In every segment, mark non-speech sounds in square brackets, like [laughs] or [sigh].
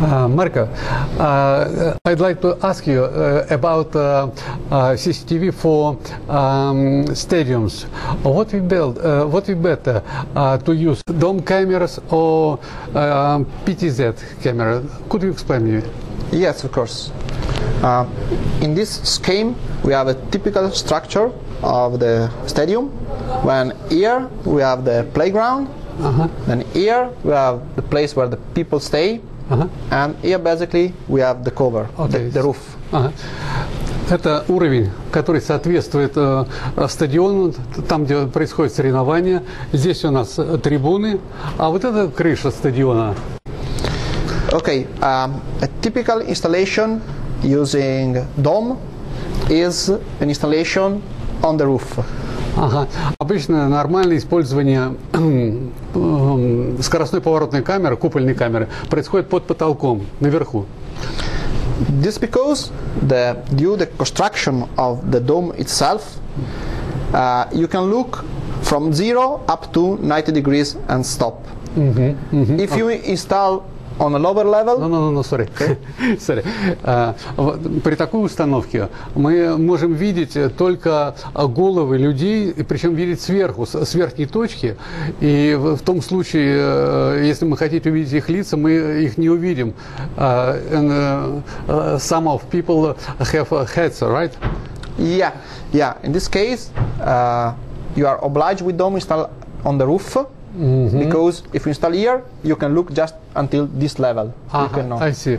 Uh, Marco, uh, I'd like to ask you uh, about uh, uh, CCTV for um, stadiums. What we build, uh, what we better uh, to use dome cameras or uh, PTZ camera? Could you explain me? Yes, of course. Uh, in this scheme, we have a typical structure of the stadium. When here we have the playground, Uh-huh. then here we have the place where the people stay, Ага. and here basically we have the cover, Okay. the, the roof. Ага. Это уровень, который соответствует э, стадиону, там, где происходит соревнование. Здесь у нас э, трибуны, а вот это крыша стадиона. Okay, um, a typical installation using dome is an installation on the roof. Ага. Обычно нормальное использование эм, скоростной поворотной камеры, купольной камеры, происходит под потолком, наверху. This because the due the construction of the dome itself, uh, you can look from zero up to 90 degrees and stop. If you install on a lower level, Ну, ну, ну, sorry. [laughs] Sorry. А, При такой установке мы можем видеть только головы людей, причем видеть сверху, с верхней точки. И в том случае, э, если мы хотим увидеть их лица, мы их не увидим. А, and, uh, uh, Some of people have heads, right? yeah, yeah. In this case, uh, you are obliged with dome install on the roof. Mm -hmm. Because if you install here, you can look just until this level. I see.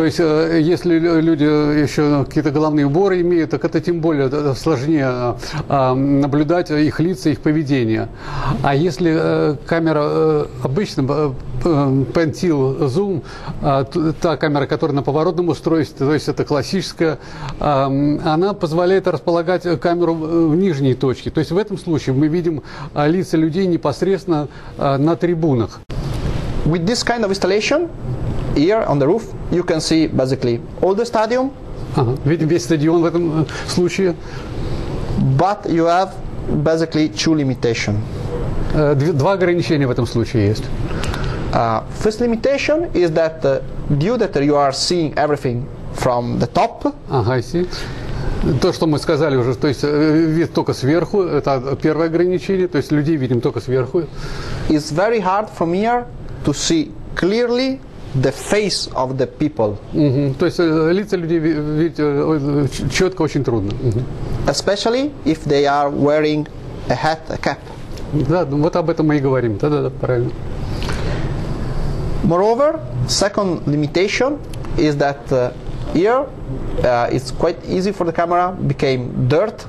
То есть, э, если лю- люди еще какие-то головные уборы имеют, так это тем более э, сложнее а, наблюдать их лица, их поведение. А если э, камера Zoom, а, т- та камера, которая на поворотном устройстве, то есть это классическая, она позволяет располагать камеру в нижней точке. То есть в этом случае мы видим а, лица людей непосредственно а, на трибунах. With this kind of installation, here on the roof, you can see basically all the stadium, Ага. Весь стадион в этом э, случае. but you have basically two limitation. Э, Два ограничения в этом случае есть. Uh, first limitation is that uh, due that you are seeing everything from the top, Ага, I see. То, что мы сказали уже, то есть э, вид только сверху, это первое ограничение, то есть людей видим только сверху. it's very hard from here to see clearly the face of the people, Мгм. То есть э, лица людей ви- видеть э, ч- четко очень трудно. Мгм. especially if they are wearing a hat, a cap. Да, ну вот об этом мы и говорим. Да-да-да, правильно. Moreover, second limitation is that uh, here uh, it's quite easy for the camera became dirt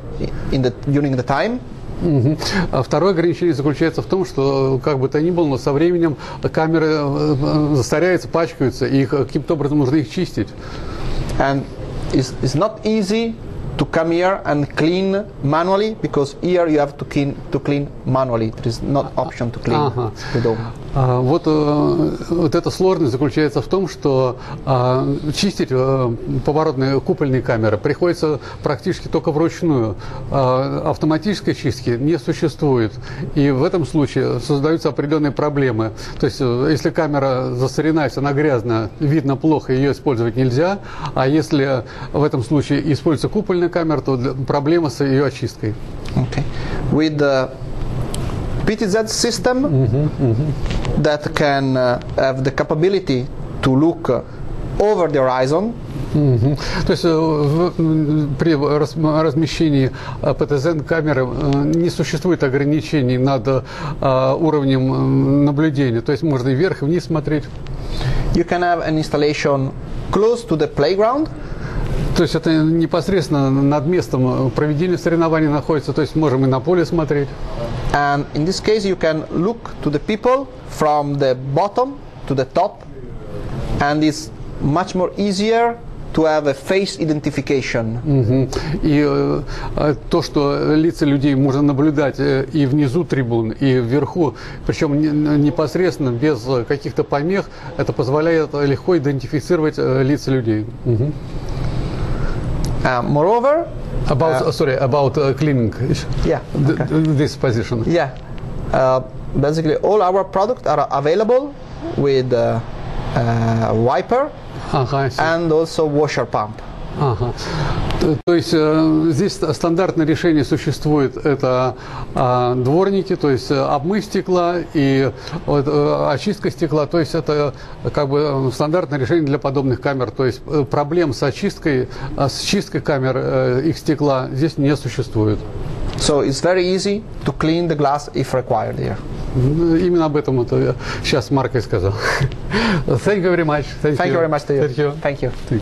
in the during the time А второе ограничение заключается в том, что как бы то ни было, но со временем камеры э, э, застаряются, пачкаются, и их, э, каким-то образом нужно их чистить. and it's, it's not easy to come here and clean manually because here you have to clean to clean manually. There is not option to clean the dome А, Вот, э, вот эта сложность заключается в том, что а, чистить э, поворотные купольные камеры приходится практически только вручную. А, Автоматической чистки не существует. И в этом случае создаются определенные проблемы. То есть, э, если камера засорена, если она грязная, видно плохо, ее использовать нельзя. А если в этом случае используется купольная камера, то проблема с ее очисткой. okay with the PTZ system that can uh, have the capability to look uh, over the horizon Мгм. То есть э, в- при рас- размещении э, ПТЗ камеры э, не существует ограничений над э, уровнем наблюдения. То есть можно и вверх, и вниз смотреть. you can have an installation close to the playground То есть это непосредственно над местом проведения соревнований находится. То есть можем и на поле смотреть. and in this case you can look to the people from the bottom to the top and it's much more easier to have a face identification Мгм. И э, э, то, что лица людей можно наблюдать э, и внизу трибун, и вверху, причем не- непосредственно, без э, каких-то помех, это позволяет легко идентифицировать э, лица людей. Мгм. Um, moreover, about uh, uh, sorry about uh, cleaning. Yeah, okay. this position. Yeah, uh, basically all our products are available with uh, wiper ah, -huh, and also washer pump. Ага. То есть э, здесь стандартное решение существует. Это а, дворники, то есть э, обмыв стекла и вот, э, очистка стекла. То есть это как бы стандартное решение для подобных камер. То есть проблем с очисткой, а, с чисткой камер э, их стекла здесь не существует. So it's very easy to clean the glass if required here. Именно об этом это сейчас Марк и сказал. [laughs] Thank you very much. Thank you very much to you. Thank you. Thank you.